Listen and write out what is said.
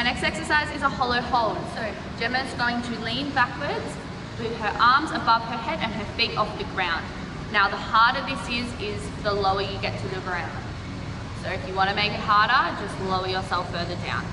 Our next exercise is a hollow hold. So Gemma's going to lean backwards with her arms above her head and her feet off the ground. Now the harder this is, is the lower you get to the ground. So if you want to make it harder, just lower yourself further down.